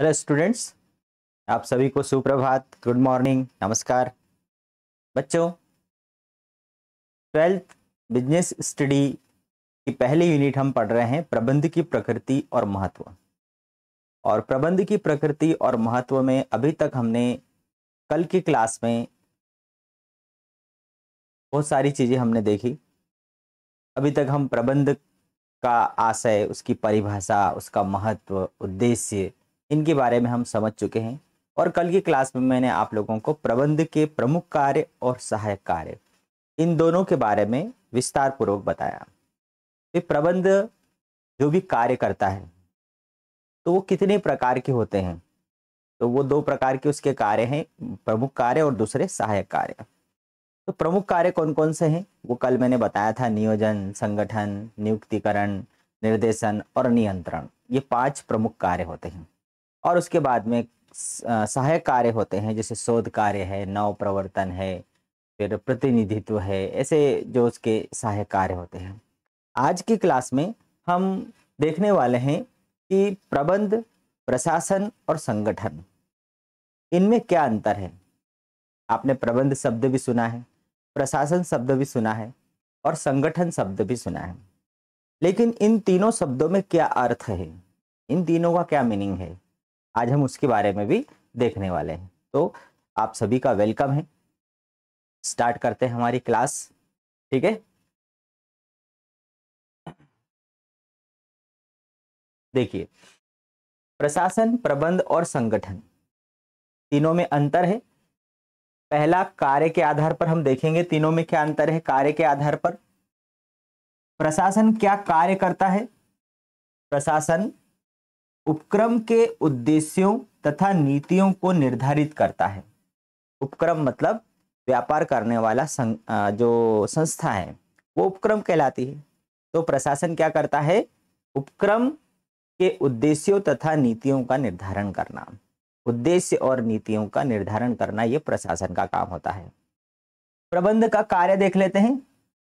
Hello students आप सभी को सुप्रभात। गुड मॉर्निंग नमस्कार। बच्चों ट्वेल्थ बिज़नेस स्टडी की पहली यूनिट हम पढ़ रहे हैं, प्रबंध की प्रकृति और महत्व। और प्रबंध की प्रकृति और महत्व में अभी तक हमने कल की क्लास में बहुत सारी चीज़ें हमने देखी। अभी तक हम प्रबंध का आशय, उसकी परिभाषा, उसका महत्व, उद्देश्य इनके बारे में हम समझ चुके हैं। और कल की क्लास में मैंने आप लोगों को प्रबंध के प्रमुख कार्य और सहायक कार्य, इन दोनों के बारे में विस्तार पूर्वक बताया। कि प्रबंध जो भी कार्य करता है तो वो कितने प्रकार के होते हैं? तो वो दो प्रकार के उसके कार्य हैं, प्रमुख कार्य और दूसरे सहायक कार्य। तो प्रमुख कार्य कौन कौन से हैं? वो कल मैंने बताया था, नियोजन, संगठन, नियुक्तिकरण, निर्देशन और नियंत्रण। ये पाँच प्रमुख कार्य होते हैं। और उसके बाद में सहायक कार्य होते हैं, जैसे शोध कार्य है, नव प्रवर्तन है, फिर प्रतिनिधित्व है, ऐसे जो उसके सहायक कार्य होते हैं। आज की क्लास में हम देखने वाले हैं कि प्रबंध, प्रशासन और संगठन, इनमें क्या अंतर है? आपने प्रबंध शब्द भी सुना है, प्रशासन शब्द भी सुना है और संगठन शब्द भी सुना है। लेकिन इन तीनों शब्दों में क्या अर्थ है? इन तीनों का क्या मीनिंग है? आज हम उसके बारे में भी देखने वाले हैं। तो आप सभी का वेलकम है। स्टार्ट करते हैं हमारी क्लास ठीक है? देखिए, प्रशासन, प्रबंध और संगठन तीनों में अंतर है। पहला कार्य के आधार पर हम देखेंगे तीनों में क्या अंतर है कार्य के आधार पर। प्रशासन क्या कार्य करता है? प्रशासन उपक्रम के उद्देश्यों तथा नीतियों को निर्धारित करता है। उपक्रम मतलब व्यापार करने वाला सं, जो संस्था है वो उपक्रम कहलाती है। तो प्रशासन क्या करता है? उपक्रम के उद्देश्यों तथा नीतियों का निर्धारण करना। उद्देश्य और नीतियों का निर्धारण करना यह प्रशासन का काम होता है। प्रबंध का कार्य देख लेते हैं।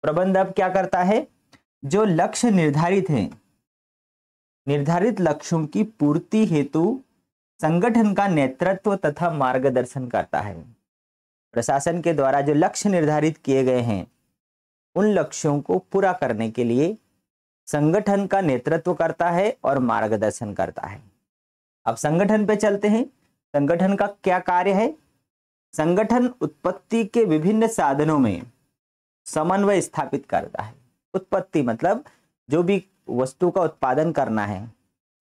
प्रबंध अब क्या करता है? जो लक्ष्य निर्धारित हैं निर्धारित लक्ष्यों की पूर्ति हेतु संगठन का नेतृत्व तथा मार्गदर्शन करता है। प्रशासन के द्वारा जो लक्ष्य निर्धारित किए गए हैं, उन लक्ष्यों को पूरा करने के लिए संगठन का नेतृत्व करता है और मार्गदर्शन करता है। अब संगठन पे चलते हैं। संगठन का क्या कार्य है? संगठन उत्पत्ति के विभिन्न साधनों में समन्वय स्थापित करता है। उत्पत्ति मतलब जो भी वस्तु का उत्पादन करना है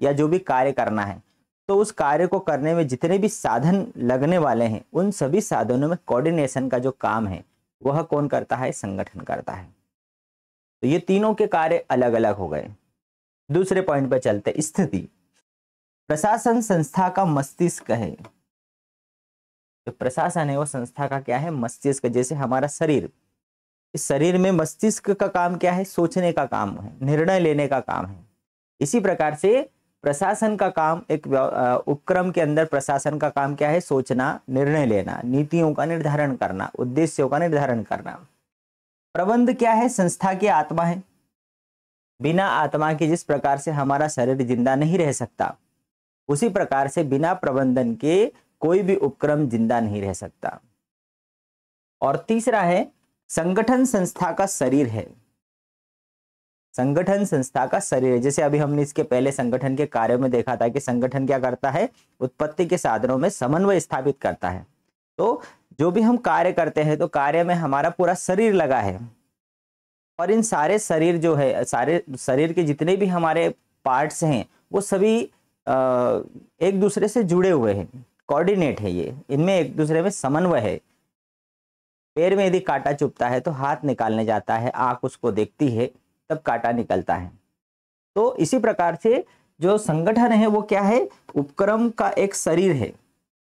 या जो भी कार्य करना है तो उस कार्य को करने में जितने भी साधन लगने वाले हैं, उन सभी साधनों में कोऑर्डिनेशन का जो काम है, वह कौन करता है? संगठन करता है। तो ये तीनों के कार्य अलग अलग हो गए। दूसरे पॉइंट पर चलते स्थिति। प्रशासन संस्था का मस्तिष्क है। जो प्रशासन है, वो संस्था का क्या है? मस्तिष्क, जैसे हमारा शरीर। शरीर में मस्तिष्क का काम क्या है? सोचने का काम है, निर्णय लेने का काम है। इसी प्रकार से प्रशासन का काम एक उपक्रम के अंदर प्रशासन का काम क्या है? सोचना, निर्णय लेना, नीतियों का निर्धारण करना, उद्देश्यों का निर्धारण करना। प्रबंध क्या है? संस्था की आत्मा है। बिना आत्मा के जिस प्रकार से हमारा शरीर ज़िंदा नहीं रह सकता, उसी प्रकार से बिना प्रबंधन के कोई भी उपक्रम ज़िंदा नहीं रह सकता। और तीसरा है संगठन संस्था का शरीर है। संगठन संस्था का शरीर है। जैसे अभी हमने इसके पहले संगठन के कार्यों में देखा था कि संगठन क्या करता है? उत्पत्ति के साधनों में समन्वय स्थापित करता है। तो जो भी हम कार्य करते हैं तो कार्य में हमारा पूरा शरीर लगा है। और इन सारे शरीर जो है, सारे शरीर के जितने भी हमारे पार्ट्स हैं, वो सभी एक दूसरे से जुड़े हुए हैं। कोऑर्डिनेट है ये। इनमें एक दूसरे में समन्वय है। पैर में यदि कांटा चुपता है तो हाथ निकालने जाता है, आँख उसको देखती है, तब कांटा निकलता है। तो इसी प्रकार से जो संगठन है, वो क्या है? उपक्रम का एक शरीर है,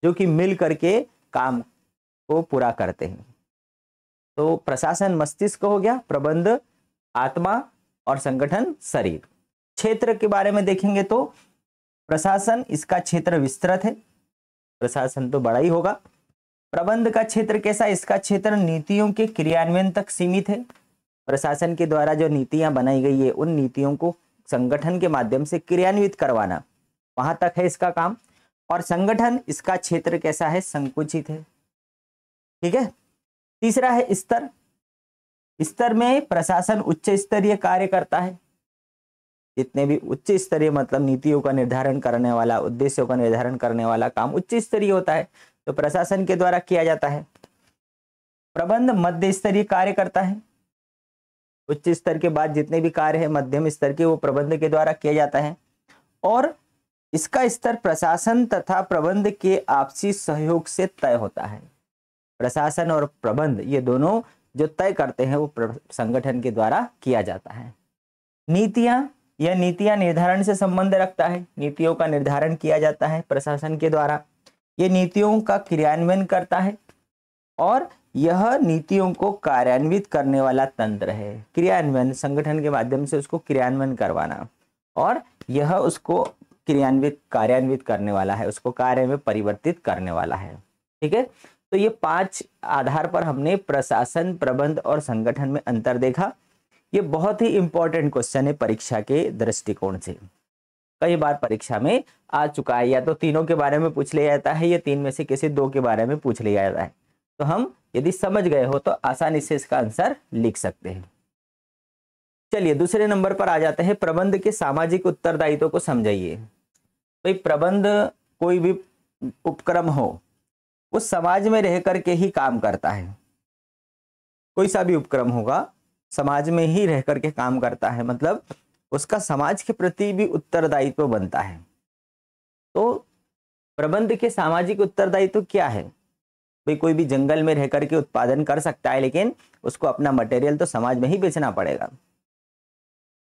जो कि मिल करके काम को पूरा करते हैं। तो प्रशासन मस्तिष्क हो गया, प्रबंध, आत्मा और संगठन शरीर। क्षेत्र के बारे में देखेंगे तो प्रशासन, इसका क्षेत्र विस्तृत है। प्रशासन तो बड़ा ही होगा। प्रबंध का क्षेत्र कैसा इसका क्षेत्र नीतियों के क्रियान्वयन तक सीमित है। प्रशासन के द्वारा जो नीतियाँ बनाई गई है, उन नीतियों को संगठन के माध्यम से क्रियान्वित करवाना वहाँ तक है इसका काम। और संगठन, इसका क्षेत्र कैसा है? संकुचित है। ठीक है? तीसरा है स्तर। स्तर में प्रशासन उच्च स्तरीय कार्य करता है। जितने भी उच्च स्तरीय मतलब नीतियों का निर्धारण करने वाला, उद्देश्यों का निर्धारण करने वाला काम उच्च स्तरीय होता है। तो प्रशासन के द्वारा किया जाता है। प्रबंध मध्य स्तरीय कार्य करता है। उच्च स्तर के बाद जितने भी कार्य है, मध्यम स्तर के, वो प्रबंध के द्वारा किया जाता है। और इसका स्तर प्रशासन तथा प्रबंध के आपसी सहयोग से तय होता है। प्रशासन और प्रबंध, ये दोनों जो तय करते हैं, वो संगठन के द्वारा किया जाता है। नीतियाँ, यह नीतियाँ निर्धारण से संबंध रखता है। नीतियों का निर्धारण किया जाता है प्रशासन के द्वारा। ये नीतियों का क्रियान्वयन करता है और यह नीतियों को कार्यान्वित करने वाला तंत्र है। क्रियान्वयन, संगठन के माध्यम से उसको क्रियान्वयन करवाना और यह उसको क्रियान्वित, कार्यान्वित करने वाला है, उसको कार्य में परिवर्तित करने वाला है। ठीक है? तो ये पाँच आधार पर हमने प्रशासन, प्रबंध और संगठन में अंतर देखा। ये बहुत ही इंपॉर्टेंट क्वेश्चन है परीक्षा के दृष्टिकोण से। कई बार परीक्षा में आ चुका है। या तो तीनों के बारे में पूछ लिया जाता है, या तीन में से किसी दो के बारे में पूछ लिया जाता है। तो हम यदि समझ गए हो तो आसानी से इसका आंसर लिख सकते हैं। चलिए, दूसरे नंबर पर आ जाते हैं। प्रबंध के सामाजिक उत्तरदायित्व को समझाइए। भाई, प्रबंध कोई भी उपक्रम हो, वो समाज में रह करके ही काम करता है। कोई सा भी उपक्रम होगा, समाज में ही रह करके काम करता है। मतलब उसका समाज के प्रति भी उत्तरदायित्व बनता है। तो प्रबंध के सामाजिक उत्तरदायित्व क्या है? भाई, कोई भी जंगल में रह करके उत्पादन कर सकता है, लेकिन उसको अपना मटेरियल तो समाज में ही बेचना पड़ेगा।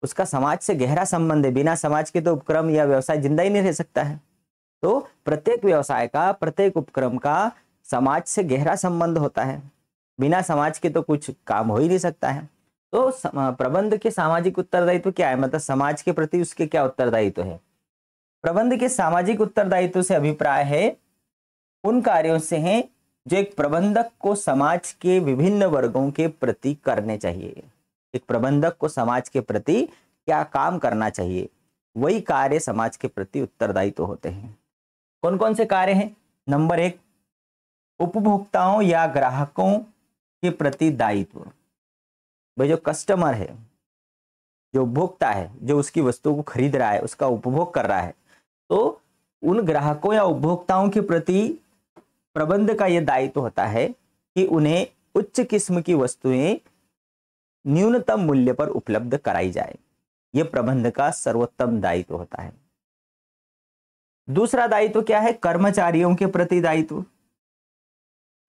उसका समाज से गहरा संबंध है। बिना समाज के तो उपक्रम या व्यवसाय ज़िंदा ही नहीं रह सकता है। तो प्रत्येक व्यवसाय का, प्रत्येक उपक्रम का समाज से गहरा संबंध होता है। बिना समाज के तो कुछ काम हो ही नहीं सकता है। तो प्रबंध के सामाजिक उत्तरदायित्व तो क्या है? मतलब समाज के प्रति उसके क्या उत्तरदायित्व तो है? प्रबंध के सामाजिक उत्तरदायित्व तो से अभिप्राय है, उन कार्यों से है जो एक प्रबंधक को समाज के विभिन्न वर्गों के प्रति करने चाहिए। एक प्रबंधक को समाज के प्रति क्या काम करना चाहिए, वही कार्य समाज के प्रति उत्तरदायित्व तो होते हैं। कौन कौन से कार्य हैं? नंबर एक, उपभोक्ताओं या ग्राहकों के प्रति दायित्व। भाई, जो कस्टमर है, जो उपभोक्ता है, जो उसकी वस्तु को खरीद रहा है, उसका उपभोग कर रहा है तो उन ग्राहकों या उपभोक्ताओं के प्रति प्रबंध का यह दायित्व तो होता है कि उन्हें उच्च किस्म की वस्तुएँ न्यूनतम मूल्य पर उपलब्ध कराई जाए। यह प्रबंध का सर्वोत्तम दायित्व तो होता है। दूसरा दायित्व तो क्या है? कर्मचारियों के प्रति दायित्व।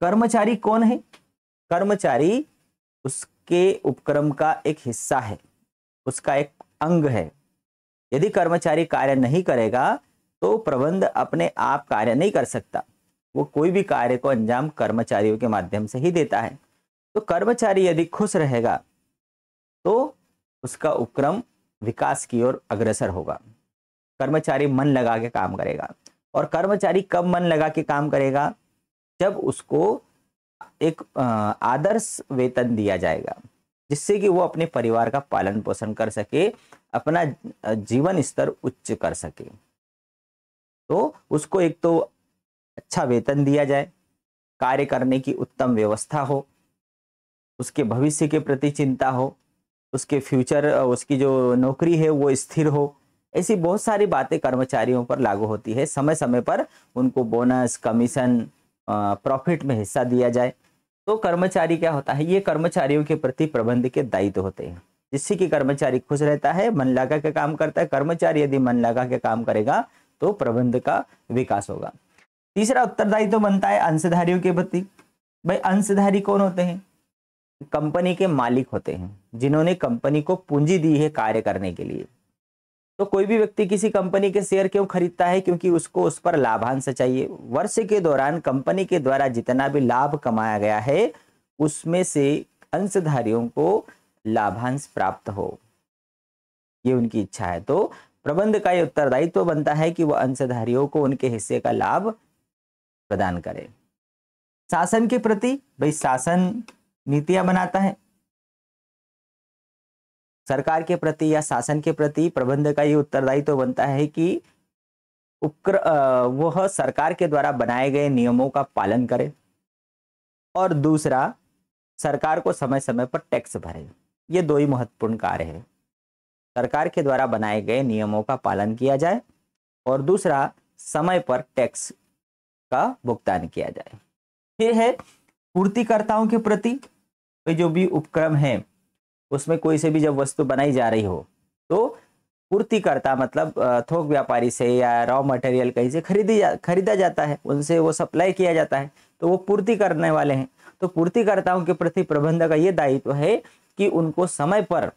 कर्मचारी कौन है? कर्मचारी उसके उपक्रम का एक हिस्सा है, उसका एक अंग है। यदि कर्मचारी कार्य नहीं करेगा तो प्रबंध अपने आप कार्य नहीं कर सकता। वो कोई भी कार्य को अंजाम कर्मचारियों के माध्यम से ही देता है। तो कर्मचारी यदि खुश रहेगा तो उसका उपक्रम विकास की ओर अग्रसर होगा। कर्मचारी मन लगा के काम करेगा। और कर्मचारी कब मन लगा के काम करेगा? जब उसको एक आदर्श वेतन दिया जाएगा, जिससे कि वो अपने परिवार का पालन पोषण कर सके, अपना जीवन स्तर उच्च कर सके। तो उसको एक तो अच्छा वेतन दिया जाए, कार्य करने की उत्तम व्यवस्था हो, उसके भविष्य के प्रति चिंता हो, उसके फ्यूचर उसकी जो नौकरी है वो स्थिर हो, ऐसी बहुत सारी बातें कर्मचारियों पर लागू होती है। समय समय पर उनको बोनस, कमीशन प्रॉफिट में हिस्सा दिया जाए तो कर्मचारी क्या होता है, ये कर्मचारियों के प्रति प्रबंध के दायित्व होते हैं। जिससे कि कर्मचारी खुश रहता है, मन लगा के काम करता है, कर्मचारी यदि मन लगा के काम करेगा तो प्रबंध का विकास होगा। तीसरा उत्तरदायित्व तो बनता है अंशधारियों के प्रति। भाई, अंशधारी कौन होते हैं? कंपनी के मालिक होते हैं, जिन्होंने कंपनी को पूंजी दी है कार्य करने के लिए। तो कोई भी व्यक्ति किसी कंपनी के शेयर क्यों खरीदता है? क्योंकि उसको उस पर लाभांश चाहिए वर्ष के दौरान कंपनी के द्वारा जितना भी लाभ कमाया गया है, उसमें से अंशधारियों को लाभांश प्राप्त हो। ये उनकी इच्छा है। तो प्रबंध का ये उत्तरदायित्व तो बनता है कि वह अंशधारियों को उनके हिस्से का लाभ प्रदान करे। शासन के प्रति, भाई शासन नीतियाँ बनाता है। सरकार के प्रति या शासन के प्रति प्रबंध का ये उत्तरदायित्व तो बनता है कि उपक्र वह सरकार के द्वारा बनाए गए नियमों का पालन करे और दूसरा, सरकार को समय समय पर टैक्स भरे। ये दो ही महत्वपूर्ण कार्य है। सरकार के द्वारा बनाए गए नियमों का पालन किया जाए और दूसरा, समय पर टैक्स का भुगतान किया जाए। फिर है पूर्तिकर्ताओं के प्रति। जो भी उपक्रम है उसमें कोई से भी जब वस्तु बनाई जा रही हो तो पूर्तिकर्ता मतलब थोक व्यापारी से या रॉ मटेरियल कहीं से खरीदी जा, खरीदा जाता है, उनसे वो सप्लाई किया जाता है तो वो पूर्ति करने वाले हैं। तो पूर्तिकर्ताओं के प्रति प्रबंधक का ये दायित्व तो है कि उनको समय पर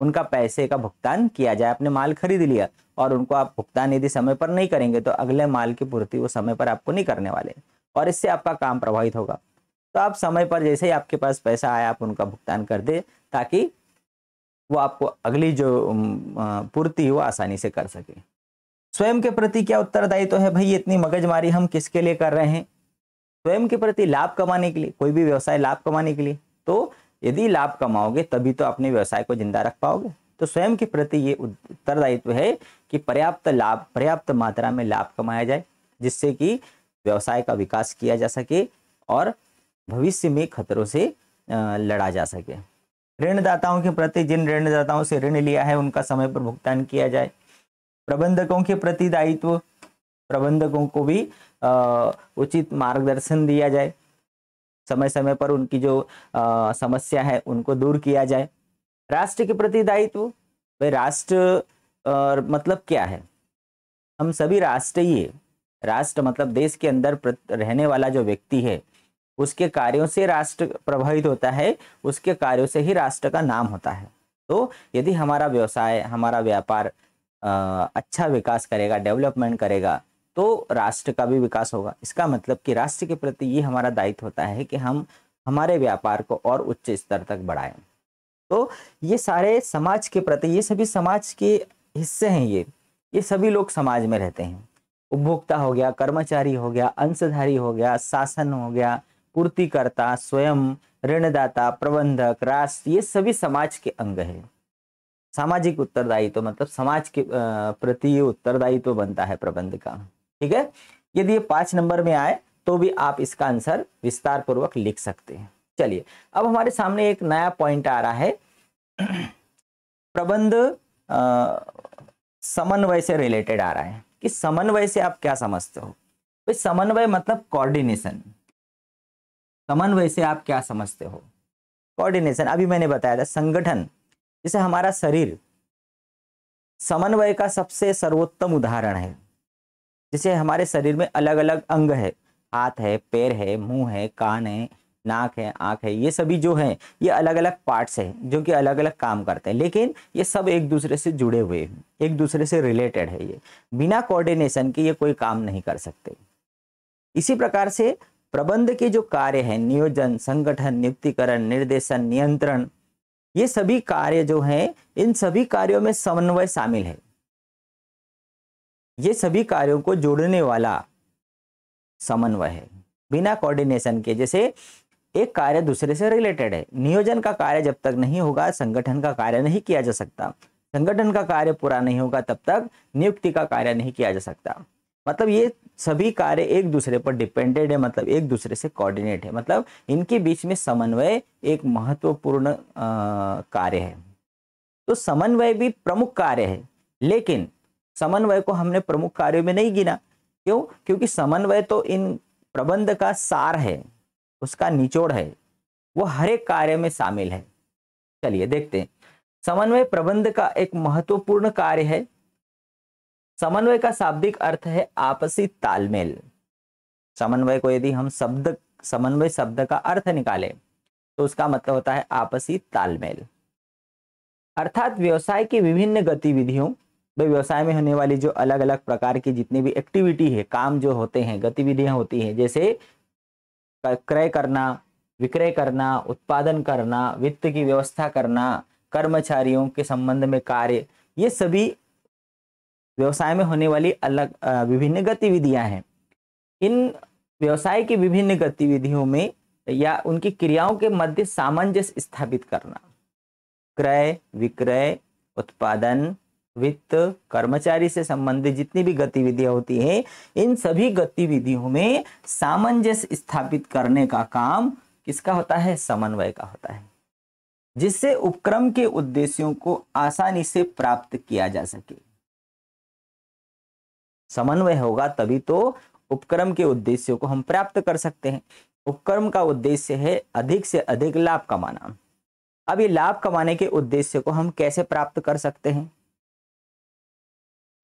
उनका पैसे का भुगतान किया जाए, आपने माल खरीद लिया और उनको आप भुगतान यदि समय पर नहीं करेंगे तो अगले माल की पूर्ति वो समय पर आपको नहीं करने वाले और इससे आपका काम प्रभावित होगा। तो आप समय पर जैसे ही आपके पास पैसा आया, आप उनका भुगतान कर दे, ताकि वो आपको अगली जो पूर्ति वो आसानी से कर सके। स्वयं के प्रति क्या उत्तरदायित्व तो है भाई, इतनी मगजमारी हम किसके लिए कर रहे हैं? स्वयं के प्रति लाभ कमाने के लिए, कोई भी व्यवसाय लाभ कमाने के लिए। तो यदि लाभ कमाओगे, तभी तो अपने व्यवसाय को ज़िंदा रख पाओगे। तो स्वयं के प्रति ये उत्तरदायित्व है कि पर्याप्त लाभ, पर्याप्त मात्रा में लाभ कमाया जाए, जिससे कि व्यवसाय का विकास किया जा सके और भविष्य में खतरों से लड़ा जा सके। ऋणदाताओं के प्रति, जिन ऋणदाताओं से ऋण लिया है, उनका समय पर भुगतान किया जाए। प्रबंधकों के प्रति दायित्व, प्रबंधकों को भी उचित मार्गदर्शन दिया जाए। समय समय पर उनकी जो समस्या है, उनको दूर किया जाए। राष्ट्र के प्रति दायित्व, भाई राष्ट्र मतलब क्या है? हम सभी राष्ट्रीय, राष्ट्र मतलब देश के अंदर रहने वाला जो व्यक्ति है उसके कार्यों से राष्ट्र प्रभावित होता है, उसके कार्यों से ही राष्ट्र का नाम होता है। तो यदि हमारा व्यवसाय, हमारा व्यापार अच्छा विकास करेगा, डेवलपमेंट करेगा तो राष्ट्र का भी विकास होगा। इसका मतलब कि राष्ट्र के प्रति ये हमारा दायित्व होता है कि हम हमारे व्यापार को और उच्च स्तर तक बढ़ाएँ। तो ये सारे समाज के प्रति, ये सभी समाज के हिस्से हैं ये। ये सभी लोग समाज में रहते हैं। उपभोक्ता हो गया, कर्मचारी हो गया, अंशधारी हो गया, शासन हो गया पूर्तिकर्ता स्वयं, ऋणदाता, प्रबंधक, राष्ट्र, ये सभी समाज के अंग है। सामाजिक उत्तरदायित्व तो मतलब समाज के प्रति ये उत्तरदायित्व तो बनता है प्रबंध का। ठीक है? यदि ये पाँच नंबर में आए तो भी आप इसका आंसर विस्तार पूर्वक लिख सकते हैं। चलिए, अब हमारे सामने एक नया पॉइंट आ रहा है। प्रबंध समन्वय से रिलेटेड आ रहा है। कि समन्वय से आप क्या समझते हो? समन्वय मतलब कोऑर्डिनेशन। समन्वय से आप क्या समझते हो? कोऑर्डिनेशन अभी मैंने बताया था, संगठन, जैसे हमारा शरीर, समन्वय का सबसे सर्वोत्तम उदाहरण है। जैसे हमारे शरीर में अलग अलग अंग है, हाथ है, पैर है, मुँह है, कान है, नाक है, आँख है, ये सभी जो हैं, ये अलग अलग पार्ट्स हैं, जो कि अलग अलग काम करते हैं, लेकिन ये सब एक दूसरे से जुड़े हुए हैं, एक दूसरे से रिलेटेड है ये। बिना कोऑर्डिनेशन के ये कोई काम नहीं कर सकते। इसी प्रकार से प्रबंध के जो कार्य हैं, नियोजन, संगठन, नियुक्तिकरण, निर्देशन, नियंत्रण, ये सभी कार्य जो हैं, इन सभी कार्यों में समन्वय शामिल है। ये सभी कार्यों को जोड़ने वाला समन्वय है। बिना कोऑर्डिनेशन के, जैसे एक कार्य दूसरे से रिलेटेड है, नियोजन का कार्य जब तक नहीं होगा, संगठन का कार्य नहीं किया जा सकता। संगठन का कार्य पूरा नहीं होगा, तब तक नियुक्ति का कार्य नहीं किया जा सकता। मतलब ये सभी कार्य एक दूसरे पर डिपेंडेड है मतलब एक दूसरे से कोऑर्डिनेट है। मतलब इनके बीच में समन्वय एक महत्वपूर्ण कार्य है। तो समन्वय भी प्रमुख कार्य है, लेकिन समन्वय को हमने प्रमुख कार्यों में नहीं गिना। क्यों? क्योंकि समन्वय तो इन प्रबंध का सार है, उसका निचोड़ है, वो हर एक कार्य में शामिल है। चलिए देखते हैं। समन्वय प्रबंध का एक महत्वपूर्ण कार्य है समन्वय का शाब्दिक अर्थ है आपसी तालमेल। समन्वय को यदि हम शब्द, समन्वय शब्द का अर्थ निकालें तो उसका मतलब होता है आपसी तालमेल। अर्थात व्यवसाय की विभिन्न गतिविधियों व्यवसाय में होने वाली जो अलग अलग प्रकार की जितनी भी एक्टिविटी है, काम जो होते हैं, गतिविधियाँ होती हैं, जैसे क्रय करना, विक्रय करना, उत्पादन करना, वित्त की व्यवस्था करना, कर्मचारियों के संबंध में कार्य, ये सभी व्यवसाय में होने वाली अलग विभिन्न गतिविधियाँ हैं। इन व्यवसाय की विभिन्न गतिविधियों में या उनकी क्रियाओं के मध्य सामंजस्य स्थापित करना। क्रय, विक्रय, उत्पादन, वित्त, कर्मचारी से संबंधित जितनी भी गतिविधियाँ होती हैं, इन सभी गतिविधियों में सामंजस्य स्थापित करने का काम किसका होता है? समन्वय का होता है। जिससे उपक्रम के उद्देश्यों को आसानी से प्राप्त किया जा सके। समन्वय होगा, तभी तो उपक्रम के उद्देश्यों को हम प्राप्त कर सकते हैं। उपक्रम का उद्देश्य है अधिक से अधिक लाभ कमाना। अब ये लाभ कमाने के उद्देश्य को हम कैसे प्राप्त कर सकते हैं?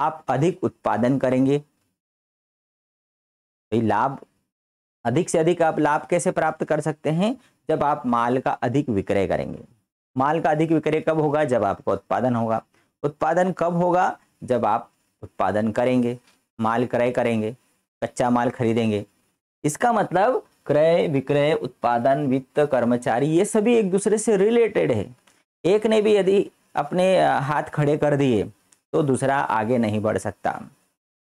आप अधिक उत्पादन करेंगे। तो लाभ, अधिक से अधिक आप लाभ कैसे प्राप्त कर सकते हैं? जब आप माल का अधिक विक्रय करेंगे। माल का अधिक विक्रय कब होगा? जब आपका उत्पादन होगा। उत्पादन कब होगा? जब आप उत्पादन करेंगे। माल क्रय करेंगे, कच्चा माल खरीदेंगे। इसका मतलब क्रय, विक्रय, उत्पादन, वित्त, कर्मचारी, ये सभी एक दूसरे से रिलेटेड है। एक ने भी यदि अपने हाथ खड़े कर दिए तो दूसरा आगे नहीं बढ़ सकता।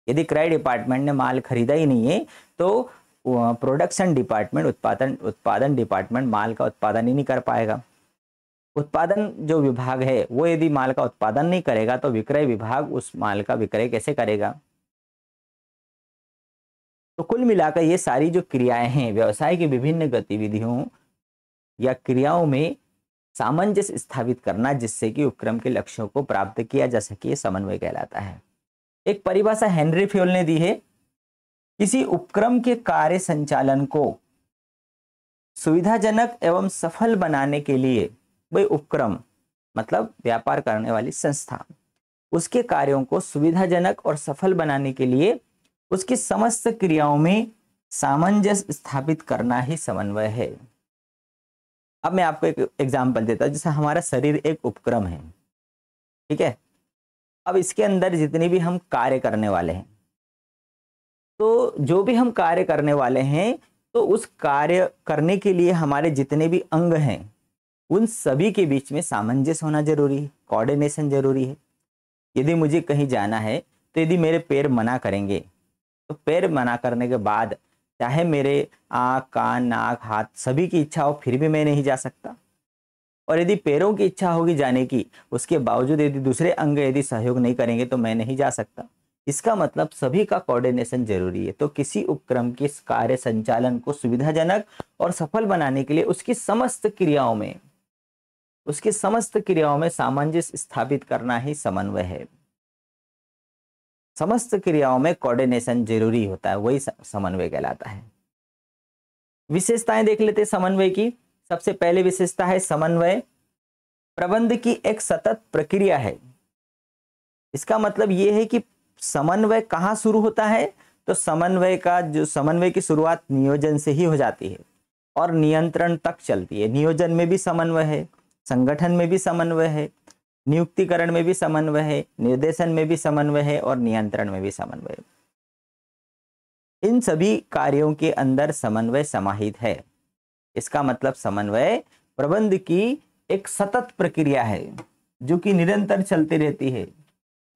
यदि क्रय डिपार्टमेंट ने माल खरीदा ही नहीं है तो प्रोडक्शन डिपार्टमेंट उत्पादन उत्पादन डिपार्टमेंट माल का उत्पादन ही नहीं कर पाएगा। उत्पादन जो विभाग है, वो यदि माल का उत्पादन नहीं करेगा तो विक्रय विभाग उस माल का विक्रय कैसे करेगा? तो कुल मिलाकर ये सारी जो क्रियाएँ हैं, व्यवसाय की विभिन्न गतिविधियों या क्रियाओं में सामंजस्य स्थापित करना जिससे कि उपक्रम के लक्ष्यों को प्राप्त किया जा सके समन्वय कहलाता है। एक परिभाषा हेनरी फ्योल ने दी है, किसी उपक्रम के कार्य संचालन को सुविधाजनक एवं सफल बनाने के लिए वही उपक्रम मतलब व्यापार करने वाली संस्था, उसके कार्यों को सुविधाजनक और सफल बनाने के लिए उसकी समस्त क्रियाओं में सामंजस्य स्थापित करना ही समन्वय है। अब मैं आपको एक एग्ज़ाम्पल देता हूँ, जैसे हमारा शरीर एक उपक्रम है, ठीक है? अब इसके अंदर जितने भी हम कार्य करने वाले हैं तो जो भी हम कार्य करने वाले हैं तो उस कार्य करने के लिए हमारे जितने भी अंग हैं, उन सभी के बीच में सामंजस्य होना ज़रूरी है कोऑर्डिनेशन ज़रूरी है। यदि मुझे कहीं जाना है तो यदि मेरे पैर मना करेंगे तो पैर मना करने के बाद, चाहे मेरे आँख, कान, नाक, हाथ सभी की इच्छा हो, फिर भी मैं नहीं जा सकता। और यदि पैरों की इच्छा होगी जाने की, उसके बावजूद यदि दूसरे अंग यदि सहयोग नहीं करेंगे तो मैं नहीं जा सकता। इसका मतलब सभी का कोऑर्डिनेशन ज़रूरी है। तो किसी उपक्रम के कार्य, संचालन को सुविधाजनक और सफल बनाने के लिए उसकी समस्त क्रियाओं में, उसकी समस्त क्रियाओं में सामंजस्य स्थापित करना ही समन्वय है। समस्त क्रियाओं में कोऑर्डिनेशन ज़रूरी होता है, वही समन्वय कहलाता है। विशेषताएँ देख लेते समन्वय की। सबसे पहले विशेषता है समन्वय। प्रबंध की एक सतत प्रक्रिया है। इसका मतलब यह है कि समन्वय कहाँ शुरू होता है? तो समन्वय का जो, समन्वय की शुरुआत नियोजन से ही हो जाती है और नियंत्रण तक चलती है। नियोजन में भी समन्वय है, संगठन में भी समन्वय है नियुक्तिकरण में भी समन्वय है, निर्देशन में भी समन्वय है और नियंत्रण में भी समन्वय इन सभी कार्यों के अंदर समन्वय समाहित है। इसका मतलब समन्वय प्रबंध की एक सतत प्रक्रिया है, जो कि निरंतर चलती रहती है।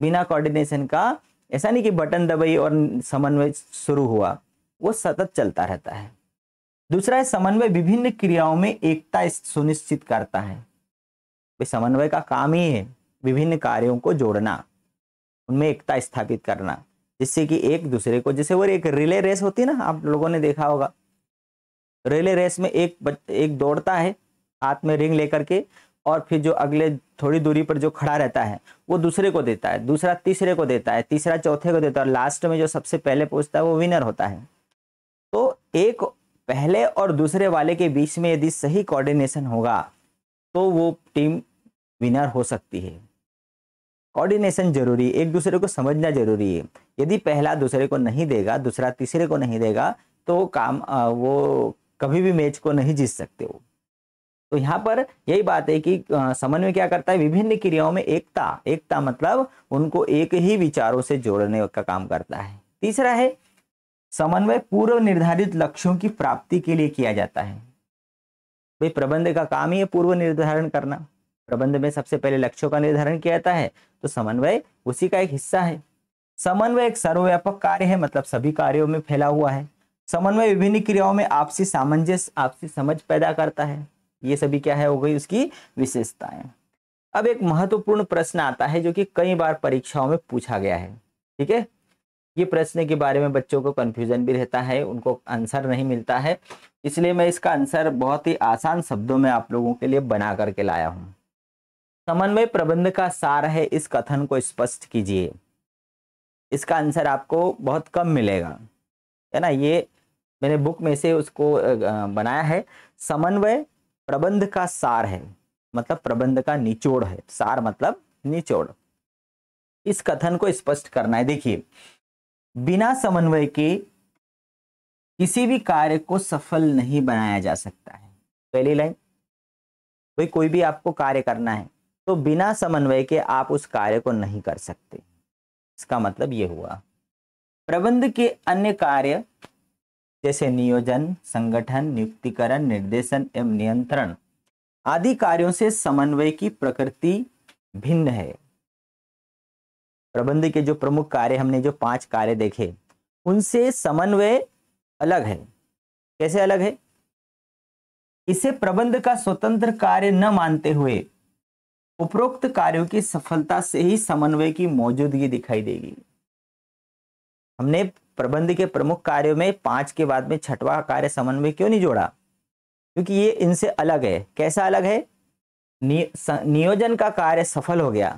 बिना कोऑर्डिनेशन का, ऐसा नहीं कि बटन दबाई और समन्वय शुरू हुआ, वो सतत चलता रहता है। दूसरा है, समन्वय विभिन्न क्रियाओं में एकता सुनिश्चित करता है। समन्वय का काम ही है विभिन्न कार्यों को जोड़ना उनमें एकता स्थापित करना जिससे कि एक दूसरे को जैसे वो एक रिले रेस होती है ना आप लोगों ने देखा होगा। रिले रेस में एक बच, एक दौड़ता है हाथ में रिंग लेकर के और फिर जो अगले थोड़ी दूरी पर जो खड़ा रहता है वो दूसरे को देता है दूसरा तीसरे को देता है तीसरा चौथे को देता है और लास्ट में जो सबसे पहले पहुँचता है वो विनर होता है। तो एक पहले और दूसरे वाले के बीच में यदि सही कोऑर्डिनेशन होगा तो वो टीम विनर हो सकती है। कोऑर्डिनेशन ज़रूरी, एक दूसरे को समझना ज़रूरी है। यदि पहला दूसरे को नहीं देगा, दूसरा तीसरे को नहीं देगा तो काम वो कभी भी मैच को नहीं जीत सकते वो। तो यहाँ पर यही बात है कि समन्वय क्या करता है? विभिन्न क्रियाओं में एकता एकता मतलब उनको एक ही विचारों से जोड़ने का काम करता है। तीसरा है, समन्वय पूर्व निर्धारित लक्ष्यों की प्राप्ति के लिए किया जाता है। भाई प्रबंध का काम ही है पूर्व निर्धारण करना। प्रबंध में सबसे पहले लक्ष्यों का निर्धारण किया जाता है तो समन्वय उसी का एक हिस्सा है। समन्वय एक सर्वव्यापक कार्य है मतलब सभी कार्यों में फैला हुआ है। समन्वय विभिन्न क्रियाओं में आपसी सामंजस्य, आपसी समझ पैदा करता है। ये सभी क्या है, हो गई उसकी विशेषताएँ। अब एक महत्वपूर्ण प्रश्न आता है, जो कि कई बार परीक्षाओं में पूछा गया है। ठीक है? ये प्रश्न के बारे में बच्चों को कंफ्यूजन भी रहता है, उनको आंसर नहीं मिलता है। इसलिए मैं इसका आंसर बहुत ही आसान शब्दों में आप लोगों के लिए बना करके लाया हूँ। समन्वय प्रबंध का सार है इस कथन को स्पष्ट कीजिए। इसका आंसर आपको बहुत कम मिलेगा। है ना? ये मैंने बुक में से उसको बनाया है। समन्वय प्रबंध का सार है मतलब प्रबंध का निचोड़ है। सार मतलब निचोड़। इस कथन को स्पष्ट करना है। देखिए, बिना समन्वय के किसी भी कार्य को सफल नहीं बनाया जा सकता है। पहली लाइन, भाई कोई भी आपको कार्य करना है तो बिना समन्वय के आप उस कार्य को नहीं कर सकते। इसका मतलब ये हुआ। प्रबंध के अन्य कार्य, जैसे नियोजन, संगठन, नियुक्तिकरण, निर्देशन एवं नियंत्रण, आदि कार्यों से समन्वय की प्रकृति भिन्न है। प्रबंध के जो प्रमुख कार्य, हमने जो पाँच कार्य देखे, उनसे समन्वय अलग है। कैसे अलग है? इसे प्रबंध का स्वतंत्र कार्य न मानते हुए उपरोक्त कार्यों की सफलता से ही समन्वय की मौजूदगी दिखाई देगी। हमने प्रबंध के प्रमुख कार्यों में पाँच के बाद में छठवा कार्य समन्वय क्यों नहीं जोड़ा? क्योंकि ये इनसे अलग है। कैसा अलग है? नियोजन का कार्य सफल हो गया,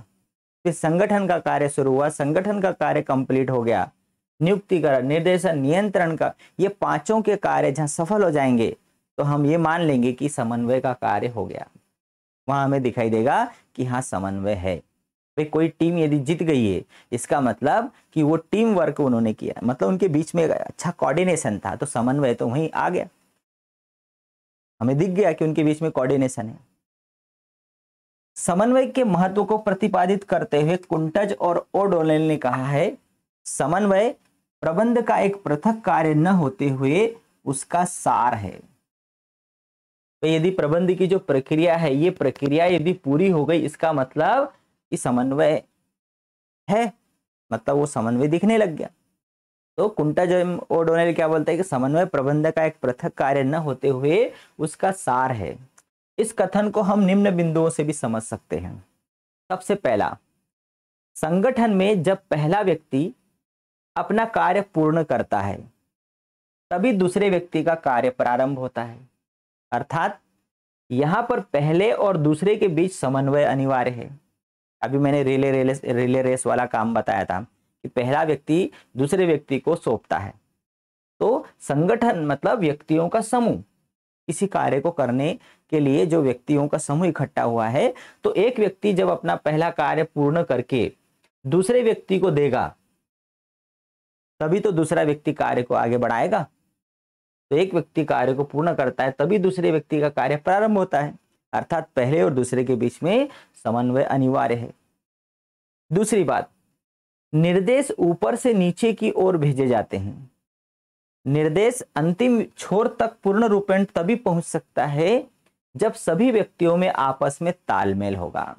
फिर संगठन का कार्य शुरू हुआ, संगठन का कार्य कंप्लीट हो गया, नियुक्तिकरण, निर्देशन, नियंत्रण का, ये पाँचों के कार्य जहाँ सफल हो जाएँगे तो हम ये मान लेंगे कि समन्वय का कार्य हो गया। वहाँ हमें दिखाई देगा कि हाँ समन्वय है। भाई, कोई टीम यदि जीत गई है, इसका मतलब कि वो टीम वर्क उन्होंने किया। मतलब उनके बीच में अच्छा कोऑर्डिनेशन था तो समन्वय तो वहीं आ गया। हमें दिख गया कि उनके बीच में कोऑर्डिनेशन है। समन्वय के महत्व को प्रतिपादित करते हुए कुंटज और ओडोनेल ने कहा है, समन्वय प्रबंध का एक पृथक कार्य न होते हुए उसका सार है। तो यदि प्रबंध की जो प्रक्रिया है, ये प्रक्रिया यदि पूरी हो गई, इसका मतलब कि समन्वय है। मतलब वो समन्वय दिखने लग गया। तो कुंटा जो ओडोनेल क्या बोलता है कि समन्वय प्रबंध का एक पृथक कार्य न होते हुए उसका सार है। इस कथन को हम निम्न बिंदुओं से भी समझ सकते हैं। सबसे पहला, संगठन में जब पहला व्यक्ति अपना कार्य पूर्ण करता है, तभी दूसरे व्यक्ति का कार्य प्रारंभ होता है। अर्थात यहाँ पर पहले और दूसरे के बीच समन्वय अनिवार्य है। अभी मैंने रिले रिले रिले रेस वाला काम बताया था कि पहला व्यक्ति दूसरे व्यक्ति को सौंपता है। तो संगठन मतलब व्यक्तियों का समूह। किसी कार्य को करने के लिए जो व्यक्तियों का समूह इकट्ठा हुआ है तो एक व्यक्ति जब अपना पहला कार्य पूर्ण करके दूसरे व्यक्ति को देगा, तभी तो दूसरा व्यक्ति कार्य को आगे बढ़ाएगा। तो एक व्यक्ति कार्य को पूर्ण करता है, तभी दूसरे व्यक्ति का कार्य प्रारंभ होता है। अर्थात पहले और दूसरे के बीच में समन्वय अनिवार्य है। दूसरी बात, निर्देश ऊपर से नीचे की ओर भेजे जाते हैं। निर्देश अंतिम छोर तक पूर्ण रूपेण तभी पहुँच सकता है, जब सभी व्यक्तियों में आपस में तालमेल होगा।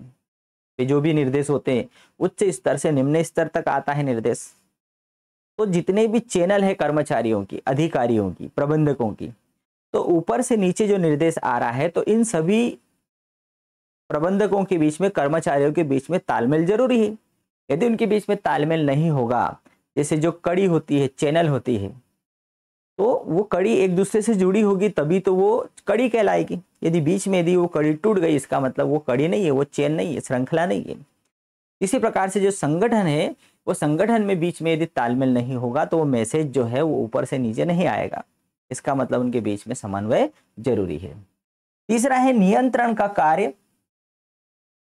जो भी निर्देश होते हैं, उच्च स्तर से निम्न स्तर तक आता है निर्देश। तो जितने भी चैनल है कर्मचारियों की, अधिकारियों की, प्रबंधकों की तो ऊपर से नीचे जो निर्देश आ रहा है तो इन सभी प्रबंधकों के बीच में, कर्मचारियों के बीच में तालमेल ज़रूरी है। यदि उनके बीच में तालमेल नहीं होगा, जैसे जो कड़ी होती है, चैनल होती है तो वो कड़ी एक दूसरे से जुड़ी होगी, तभी तो वो कड़ी कहलाएगी। यदि बीच में यदि वो कड़ी टूट गई, इसका मतलब वो कड़ी नहीं है, वो चैन नहीं है, श्रृंखला नहीं है। इसी प्रकार से जो संगठन है वो संगठन में बीच में यदि तालमेल नहीं होगा तो वो मैसेज जो है वो ऊपर से नीचे नहीं आएगा। इसका मतलब उनके बीच में समन्वय ज़रूरी है। तीसरा है नियंत्रण का कार्य।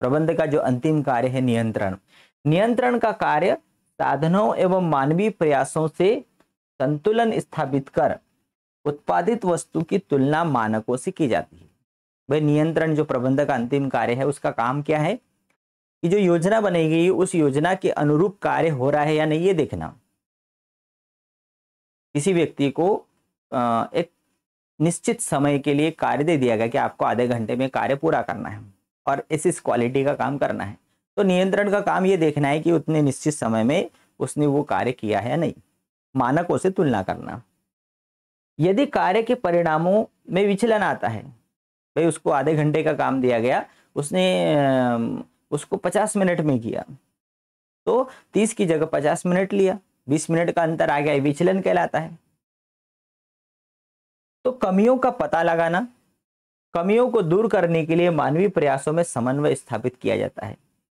प्रबंध का जो अंतिम कार्य है नियंत्रण। नियंत्रण का कार्य साधनों एवं मानवीय प्रयासों से संतुलन स्थापित कर उत्पादित वस्तु की तुलना मानकों से की जाती है। भाई नियंत्रण जो प्रबंध का अंतिम कार्य है, उसका काम क्या है? कि जो योजना बनेगी, उस योजना के अनुरूप कार्य हो रहा है या नहीं, ये देखना। किसी व्यक्ति को एक निश्चित समय के लिए कार्य दे दिया गया कि आपको आधे घंटे में कार्य पूरा करना है और इस इस क्वालिटी का काम करना है। तो नियंत्रण का काम ये देखना है कि उतने निश्चित समय में उसने वो कार्य किया है या नहीं। मानकों से तुलना करना। यदि कार्य के परिणामों में विचलन आता है, भाई उसको आधे घंटे का काम दिया गया, उसने उसको पचास मिनट में किया। तो तीस की जगह पचास मिनट लिया, बीस मिनट का अंतर आ गया विचलन कहलाता है। तो कमियों का पता लगाना, कमियों को दूर करने के लिए मानवीय प्रयासों में समन्वय स्थापित किया जाता है।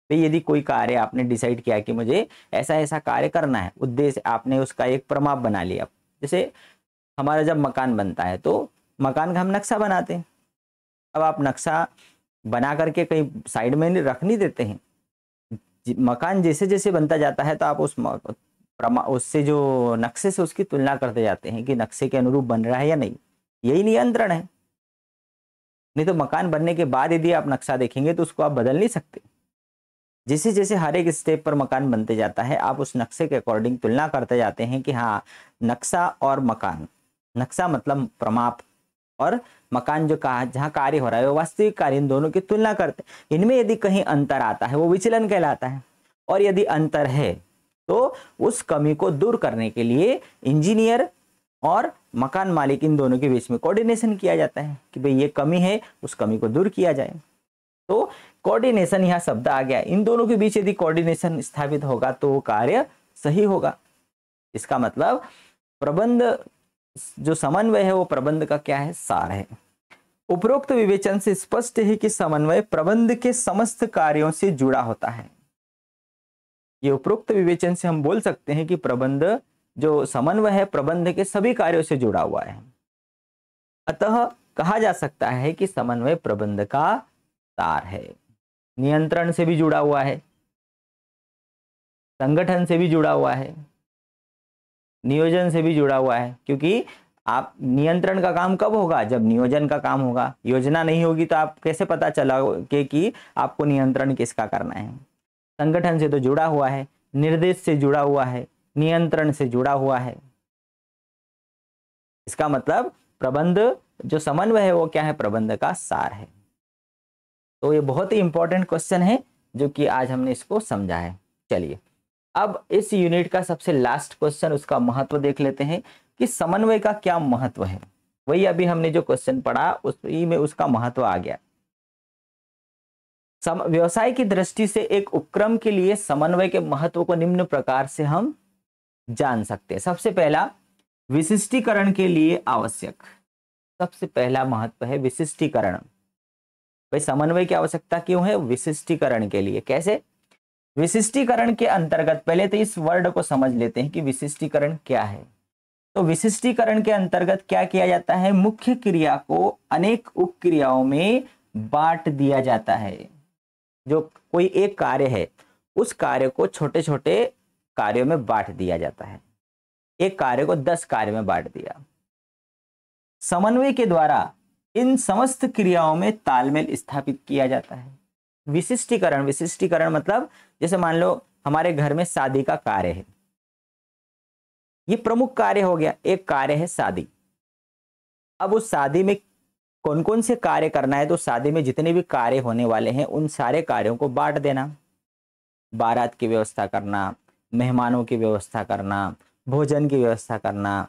यदि कोई कार्य आपने डिसाइड किया कि मुझे ऐसा ऐसा कार्य करना है, उद्देश्य आपने उसका एक प्रमाप बना लिया। जैसे हमारा जब मकान बनता है तो मकान का हम नक्शा बनाते हैं। अब आप नक्शा बना करके कहीं साइड में रख नहीं देते हैं। मकान जैसे जैसे बनता जाता है तो आप उस उससे जो नक्शे से उसकी तुलना करते जाते हैं कि नक्शे के अनुरूप बन रहा है या नहीं। यही नियंत्रण है। नहीं तो मकान बनने के बाद यदि आप नक्शा देखेंगे तो उसको आप बदल नहीं सकते। जैसे जैसे हर एक स्टेप पर मकान बनते जाता है, आप उस नक्शे के अकॉर्डिंग तुलना करते जाते हैं कि हाँ नक्शा और मकान। नक्शा मतलब प्रमाप और मकान जो कहा, जहाँ कार्य हो रहा है, वो वास्तविक कार्य, इन दोनों की तुलना करते हैं। इनमें यदि कहीं अंतर आता है, वो विचलन कहलाता है। और यदि अंतर है तो उस कमी को दूर करने के लिए इंजीनियर और मकान मालिक इन दोनों के बीच में कोऑर्डिनेशन किया जाता है कि भाई ये कमी है, उस कमी को दूर किया जाए। तो कोऑर्डिनेशन यहाँ शब्द आ गया। इन दोनों के बीच यदि कोऑर्डिनेशन स्थापित होगा तो कार्य सही होगा। इसका मतलब प्रबंध जो समन्वय है वो प्रबंध का क्या है? सार है। उपरोक्त विवेचन से स्पष्ट है कि समन्वय प्रबंध के समस्त कार्यों से जुड़ा होता है। ये उपरोक्त विवेचन से हम बोल सकते हैं कि प्रबंध, जो समन्वय है, प्रबंध के सभी कार्यों से जुड़ा हुआ है। अतः कहा जा सकता है कि समन्वय प्रबंध का तार है। नियंत्रण से भी जुड़ा हुआ है। संगठन से भी जुड़ा हुआ है। नियोजन से भी जुड़ा हुआ है क्योंकि आप नियंत्रण का काम कब होगा? जब नियोजन का काम होगा। योजना नहीं होगी तो आप कैसे पता चला कि, कि आपको नियंत्रण किसका करना है? संगठन से तो जुड़ा हुआ है निर्देश से जुड़ा हुआ है नियंत्रण से जुड़ा हुआ है। इसका मतलब प्रबंध जो समन्वय है वो क्या है? प्रबंध का सार है। तो ये बहुत ही इंपॉर्टेंट क्वेश्चन है जो कि आज हमने इसको समझा है। चलिए। अब इस यूनिट का सबसे लास्ट क्वेश्चन उसका महत्व देख लेते हैं कि समन्वय का क्या महत्व है। वही अभी हमने जो क्वेश्चन पढ़ा, उसी में उसका महत्व आ गया। सम, व्यवसाय की दृष्टि से एक उपक्रम के लिए समन्वय के महत्व को निम्न प्रकार से हम जान सकते हैं। सबसे पहला, विशिष्टीकरण के लिए आवश्यक। सबसे पहला महत्व है विशिष्टीकरण। भाई, समन्वय की आवश्यकता क्यों है? विशिष्टीकरण के लिए। कैसे? विशिष्टीकरण के अंतर्गत, पहले तो इस वर्ड को समझ लेते हैं कि विशिष्टीकरण क्या है। तो विशिष्टीकरण के अंतर्गत क्या किया जाता है? मुख्य क्रिया को अनेक उप क्रियाओं में बांट दिया जाता है। जो कोई एक कार्य है, उस कार्य को छोटे छोटे कार्यों में बांट दिया जाता है। एक कार्य को दस कार्य में बांट दिया। समन्वय के द्वारा इन समस्त क्रियाओं में तालमेल स्थापित किया जाता है। विशिष्टीकरण विशिष्टीकरण मतलब जैसे मान लो हमारे घर में शादी का कार्य है। ये प्रमुख कार्य हो गया, एक कार्य है शादी। अब उस शादी में कौन कौन से कार्य करना है? तो शादी में जितने भी कार्य होने वाले हैं, उन सारे कार्यों को बांट देना। बारात की व्यवस्था करना, मेहमानों की व्यवस्था करना, भोजन की व्यवस्था करना,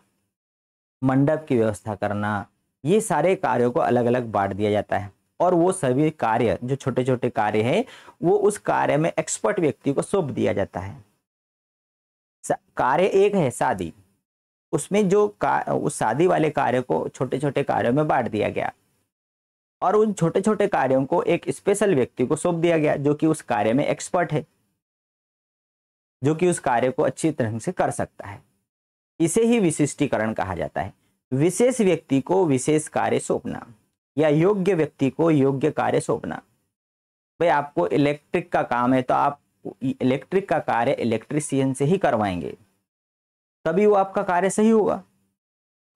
मंडप की व्यवस्था करना, ये सारे कार्यों को अलग अलग बांट दिया जाता है। और वो सभी कार्य, जो छोटे छोटे कार्य हैं, वो उस कार्य में एक्सपर्ट व्यक्ति को सौंप दिया जाता है। कार्य एक है, शादी। उसमें जो उस शादी वाले कार्य को छोटे छोटे कार्यों में बांट दिया गया। और उन छोटे छोटे कार्यों को एक स्पेशल व्यक्ति को सौंप दिया गया, जो कि उस कार्य में एक्सपर्ट है। जो कि उस कार्य को अच्छी तरह से कर सकता है। इसे ही विशिष्टीकरण कहा जाता है। विशेष व्यक्ति को विशेष कार्य सौंपना। या योग्य व्यक्ति को योग्य कार्य सौंपना। भाई, आपको इलेक्ट्रिक का काम है तो आप इलेक्ट्रिक का कार्य इलेक्ट्रिशियन से ही करवाएँगे। तभी वो आपका कार्य सही होगा।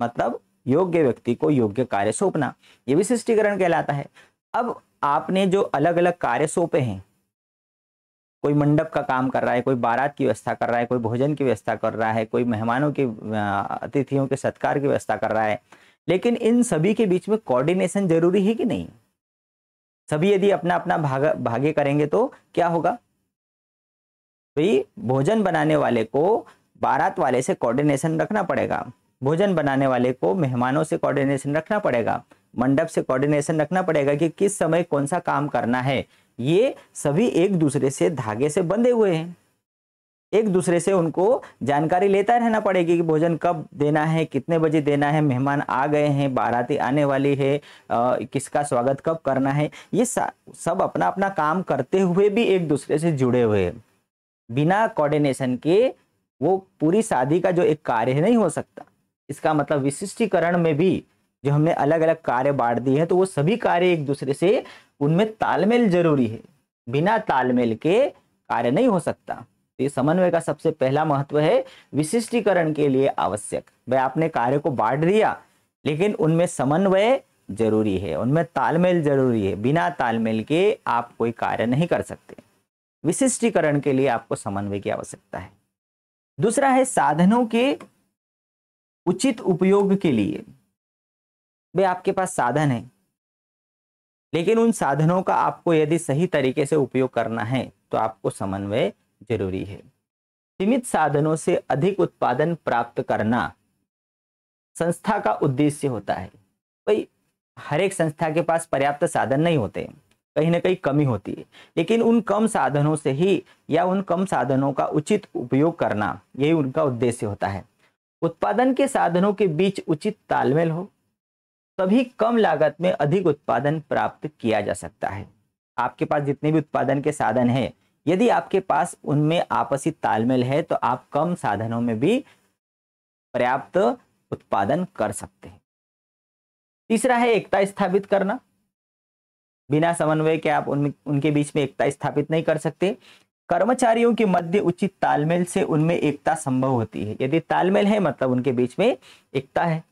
मतलब योग्य व्यक्ति को योग्य कार्य सौंपना। ये विशिष्टीकरण कहलाता है। अब आपने जो अलग अलग कार्य सौंपे हैं, कोई मंडप का काम कर रहा है, कोई बारात की व्यवस्था कर रहा है, कोई भोजन की व्यवस्था कर रहा है, कोई मेहमानों के अतिथियों के सत्कार की व्यवस्था कर रहा है लेकिन इन सभी के बीच में कोऑर्डिनेशन ज़रूरी है कि नहीं? सभी यदि अपना अपना भाग, भागे करेंगे तो क्या होगा? भाई, भोजन बनाने वाले को बारात वाले से कोऑर्डिनेशन रखना पड़ेगा। भोजन बनाने वाले को मेहमानों से कोऑर्डिनेशन रखना पड़ेगा। मंडप से कोऑर्डिनेशन रखना पड़ेगा कि किस समय कौन सा काम करना है। ये सभी एक दूसरे से धागे से बंधे हुए हैं। एक दूसरे से उनको जानकारी लेता रहना पड़ेगी कि भोजन कब देना है कितने बजे देना है मेहमान आ गए हैं बाराती आने वाली है आ, किसका स्वागत कब करना है ये सब अपना अपना काम करते हुए भी एक दूसरे से जुड़े हुए हैं। बिना कोऑर्डिनेशन के वो पूरी शादी का जो एक कार्य है नहीं हो सकता। इसका मतलब विशिष्टीकरण में भी जो हमने अलग अलग कार्य बांट दिए हैं तो वो सभी कार्य एक दूसरे से उनमें तालमेल ज़रूरी है। बिना तालमेल के कार्य नहीं हो सकता। तो ये समन्वय का सबसे पहला महत्व है विशिष्टीकरण के लिए आवश्यक। भाई, आपने कार्य को बांट दिया, लेकिन उनमें समन्वय ज़रूरी है, उनमें तालमेल ज़रूरी है। बिना तालमेल के आप कोई कार्य नहीं कर सकते। विशिष्टीकरण के लिए आपको समन्वय की आवश्यकता है। दूसरा है साधनों के उचित उपयोग के लिए। भाई, आपके पास साधन है, लेकिन उन साधनों का आपको यदि सही तरीके से उपयोग करना है तो आपको समन्वय ज़रूरी है। सीमित साधनों से अधिक उत्पादन प्राप्त करना संस्था का उद्देश्य होता है। भाई, हर एक संस्था के पास पर्याप्त साधन नहीं होते, कहीं ना कहीं कमी होती है। लेकिन उन कम साधनों से ही या उन कम साधनों का उचित उपयोग करना, यही उनका उद्देश्य होता है। उत्पादन के साधनों के बीच उचित तालमेल हो, तभी कम लागत में अधिक उत्पादन प्राप्त किया जा सकता है। आपके पास जितने भी उत्पादन के साधन हैं यदि आपके पास उनमें आपसी तालमेल है तो आप कम साधनों में भी पर्याप्त उत्पादन कर सकते हैं। तीसरा है एकता स्थापित करना। बिना समन्वय के आप उन, उनके बीच में एकता स्थापित नहीं कर सकते। कर्मचारियों के मध्य उचित तालमेल से उनमें एकता संभव होती है। यदि तालमेल है मतलब उनके बीच में एकता है।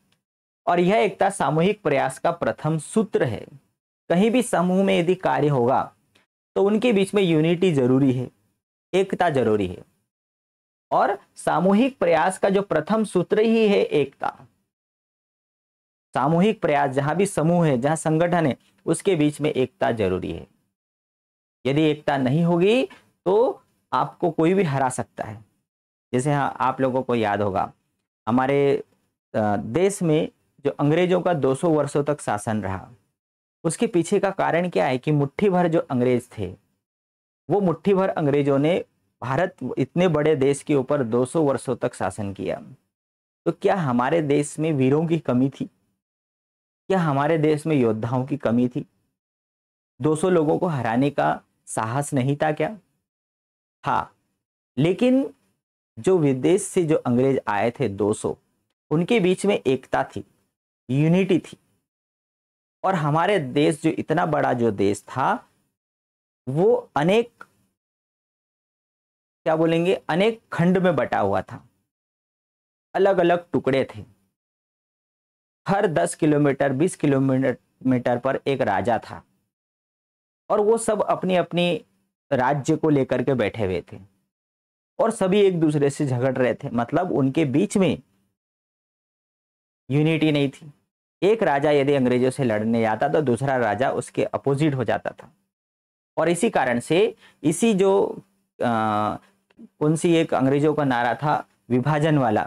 और यह एकता सामूहिक प्रयास का प्रथम सूत्र है। कहीं भी समूह में यदि कार्य होगा तो उनके बीच में यूनिटी ज़रूरी है, एकता ज़रूरी है। और सामूहिक प्रयास का जो प्रथम सूत्र ही है एकता। सामूहिक प्रयास, जहाँ भी समूह है, जहाँ संगठन है, उसके बीच में एकता ज़रूरी है। यदि एकता नहीं होगी तो आपको कोई भी हरा सकता है। जैसे हाँ आप लोगों को याद होगा, हमारे देश में जो अंग्रेज़ों का 200 वर्षों तक शासन रहा उसके पीछे का कारण क्या है कि मुट्ठी भर जो अंग्रेज़ थे, वो मुट्ठी भर अंग्रेज़ों ने भारत इतने बड़े देश के ऊपर 200 वर्षों तक शासन किया। तो क्या हमारे देश में वीरों की कमी थी? क्या हमारे देश में योद्धाओं की कमी थी? 200 लोगों को हराने का साहस नहीं था क्या? हाँ लेकिन जो विदेश से जो अंग्रेज़ आए थे 200 उनके बीच में एकता थी, यूनिटी थी। और हमारे देश जो इतना बड़ा जो देश था, वो अनेक, क्या बोलेंगे, अनेक खंड में बटा हुआ था। अलग अलग टुकड़े थे। हर दस किलोमीटर, बीस किलोमीटर मीटर पर एक राजा था। और वो सब अपनी अपनी राज्य को लेकर के बैठे हुए थे। और सभी एक दूसरे से झगड़ रहे थे। मतलब उनके बीच में यूनिटी नहीं थी। एक राजा यदि अंग्रेज़ों से लड़ने जाता तो दूसरा राजा उसके अपोजिट हो जाता था। और इसी कारण से इसी जो कौन सी एक अंग्रेज़ों का नारा था, विभाजन वाला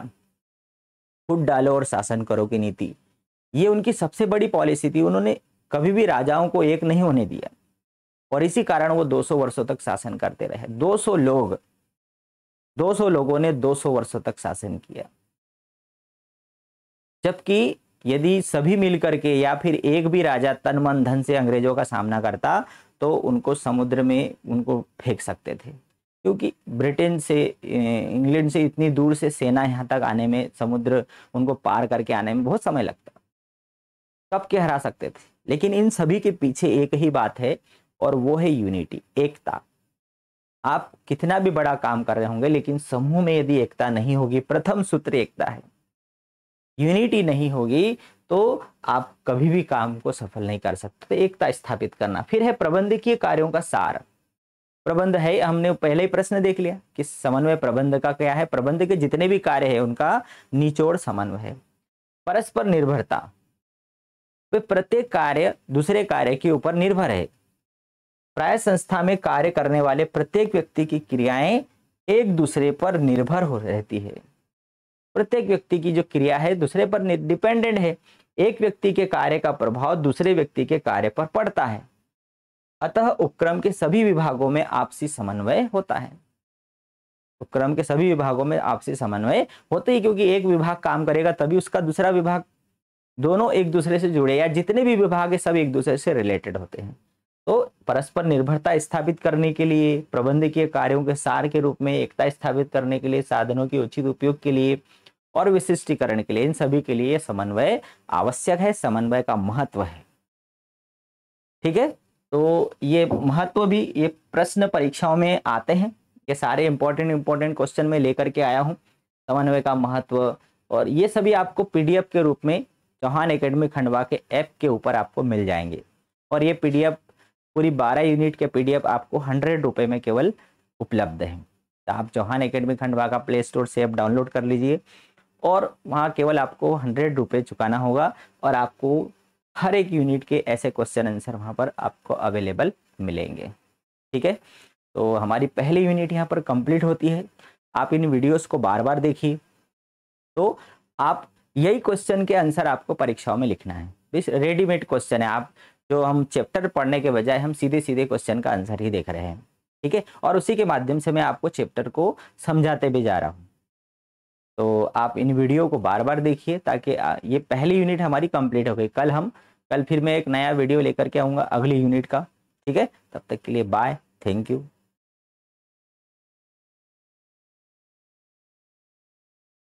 फुट डालो और शासन करो की नीति, ये उनकी सबसे बड़ी पॉलिसी थी। उन्होंने कभी भी राजाओं को एक नहीं होने दिया। और इसी कारण वो 200 वर्षों तक शासन करते रहे। 200 लोग 200 लोगों ने 200 वर्षों तक शासन किया। जबकि यदि सभी मिलकर के या फिर एक भी राजा तन मन धन से अंग्रेज़ों का सामना करता तो उनको समुद्र में उनको फेंक सकते थे। क्योंकि ब्रिटेन से इंग्लैंड से इतनी दूर से सेना यहाँ तक आने में, समुद्र उनको पार करके आने में बहुत समय लगता। कब के हरा सकते थे? लेकिन इन सभी के पीछे एक ही बात है, और वो है यूनिटी, एकता। आप कितना भी बड़ा काम कर रहे होंगे, लेकिन समूह में यदि एकता नहीं होगी, प्रथम सूत्र एकता है। यूनिटी नहीं होगी तो आप कभी भी काम को सफल नहीं कर सकते। तो एकता स्थापित करना। फिर है प्रबंधकीय कार्यों का सार। प्रबंध है, हमने पहले ही प्रश्न देख लिया कि समन्वय प्रबंध का क्या है? प्रबंध के जितने भी कार्य है, उनका निचोड़ समन्वय है। परस्पर निर्भरता। तो प्रत्येक कार्य दूसरे कार्य के ऊपर निर्भर है। प्राय संस्था में कार्य करने वाले प्रत्येक व्यक्ति की क्रियाएँ एक दूसरे पर निर्भर हो रहती है। प्रत्येक व्यक्ति की जो क्रिया है दूसरे पर डिपेंडेंट है। एक व्यक्ति के कार्य का प्रभाव दूसरे व्यक्ति के कार्य पर पड़ता है। अतः उपक्रम के सभी विभागों में आपसी समन्वय होता है। उपक्रम के सभी विभागों में आपसी समन्वय होते ही क्योंकि एक विभाग काम करेगा तभी उसका दूसरा विभाग दोनों एक दूसरे से जुड़े या जितने भी विभाग है सब एक दूसरे से रिलेटेड होते हैं। तो परस्पर निर्भरता स्थापित करने के लिए, प्रबंधकीय कार्यों के सार के रूप में एकता स्थापित करने के लिए, साधनों के उचित उपयोग के लिए और विशिष्टीकरण के लिए इन सभी के लिए समन्वय आवश्यक है, समन्वय का महत्व है। ठीक है? तो ये महत्व भी ये प्रश्न परीक्षाओं में आते हैं। ये सारे इंपॉर्टेंट इंपॉर्टेंट क्वेश्चन में लेकर के आया हूँ। समन्वय का महत्व और ये सभी आपको पीडीएफ के रूप में चौहान एकेडमी खंडवा के ऐप के ऊपर आपको मिल जाएँगे। और ये पीडीएफ पूरी बारह यूनिट के पीडीएफ आपको हंड्रेड रुपये में केवल उपलब्ध है। तो आप चौहान एकेडमी खंडवा का प्ले स्टोर से ऐप डाउनलोड कर लीजिए। और वहाँ केवल आपको हंड्रेड रुपये चुकाना होगा और आपको हर एक यूनिट के ऐसे क्वेश्चन आंसर वहाँ पर आपको अवेलेबल मिलेंगे। ठीक है? तो हमारी पहली यूनिट यहाँ पर कंप्लीट होती है। आप इन वीडियोस को बार बार देखिए। तो आप यही क्वेश्चन के आंसर आपको परीक्षाओं में लिखना है। रेडीमेड क्वेश्चन है। आप जो हम चैप्टर पढ़ने के बजाय हम सीधे सीधे क्वेश्चन का आंसर ही देख रहे हैं। ठीक है? और उसी के माध्यम से मैं आपको चैप्टर को समझाते भी जा रहा हूँ। तो आप इन वीडियो को बार बार देखिए ताकि ये पहली यूनिट हमारी कंप्लीट हो गई। कल हम, कल फिर मैं एक नया वीडियो लेकर के आऊँगा अगली यूनिट का। ठीक है? तब तक के लिए बाय। Thank you.